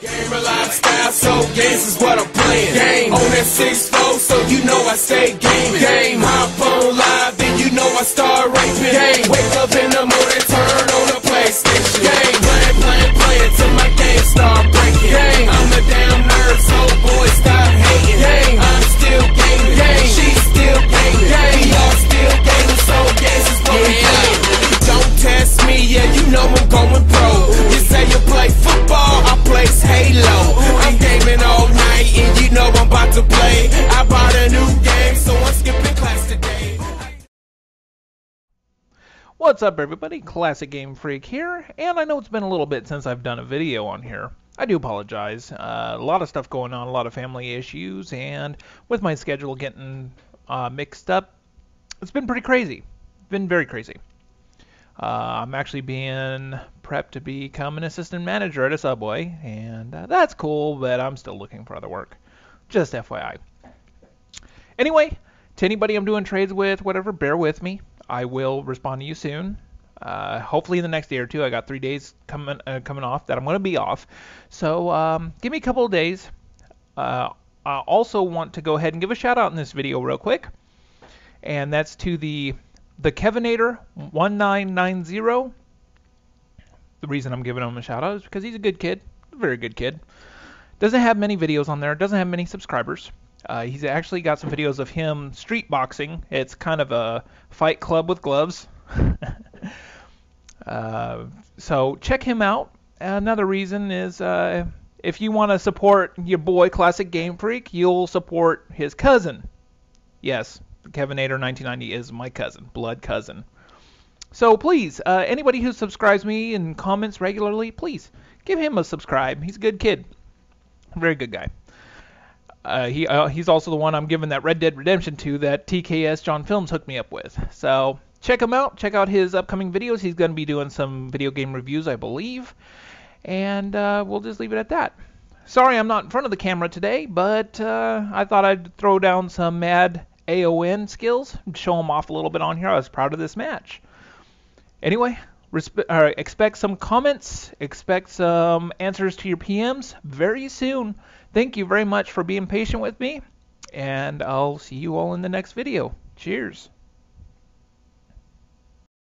Gamer lifestyle, so games is what I'm playing. Game on that six four, so you know I stay gaming. Game hop on live, then you know I start raping. Game wake up in the morning, play Halo. I'm gaming all night, and you know I'm about to play. I bought a new game, so I'm skipping class today. What's up everybody, Classic Game Phreak here, and I know it's been a little bit since I've done a video on here. I do apologize. Uh, a lot of stuff going on, a lot of family issues, and with my schedule getting uh, mixed up, it's been pretty crazy. Been very crazy. Uh, I'm actually being prepped to become an assistant manager at a Subway, and uh, that's cool, but I'm still looking for other work. Just FYI. Anyway, to anybody I'm doing trades with, whatever, bear with me. I will respond to you soon. Uh, hopefully in the next day or two. I got three days coming uh, coming off that I'm going to be off. So um, give me a couple of days. Uh, I also want to go ahead and give a shout out in this video real quick, and that's to the the Kevinator 1990. The reason I'm giving him a shout out is because he's a good kid, a very good kid. Doesn't have many videos on there, doesn't have many subscribers. Uh, he's actually got some videos of him street boxing. It's kind of a fight club with gloves. uh, so check him out. Another reason is uh, if you want to support your boy Classic Game Phreak, you'll support his cousin. Yes, Kevinator 1990 is my cousin, blood cousin. So please, uh, anybody who subscribes me and comments regularly, please give him a subscribe. He's a good kid, very good guy. Uh, he uh, he's also the one I'm giving that Red Dead Redemption to that TKS John Films hooked me up with. So check him out. Check out his upcoming videos. He's going to be doing some video game reviews, I believe. And uh, we'll just leave it at that. Sorry I'm not in front of the camera today, but uh, I thought I'd throw down some mad AON skills, show them off a little bit on here. I was proud of this match. Anyway, expect some comments, expect some answers to your PMs very soon. Thank you very much for being patient with me, and I'll see you all in the next video. Cheers.